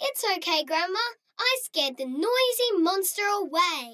It's okay, Grandma. I scared the noisy monster away.